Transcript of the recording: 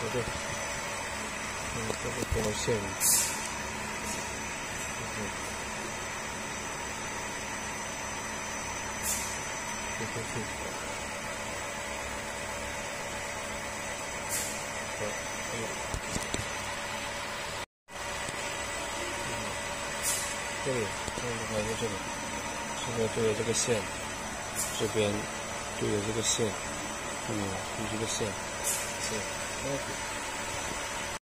这个，嗯，这个光线，嗯，这个是，好，嗯，这里，看看在这里，现在对着这个线，这边对着这个线，嗯，对这个线，Thank you.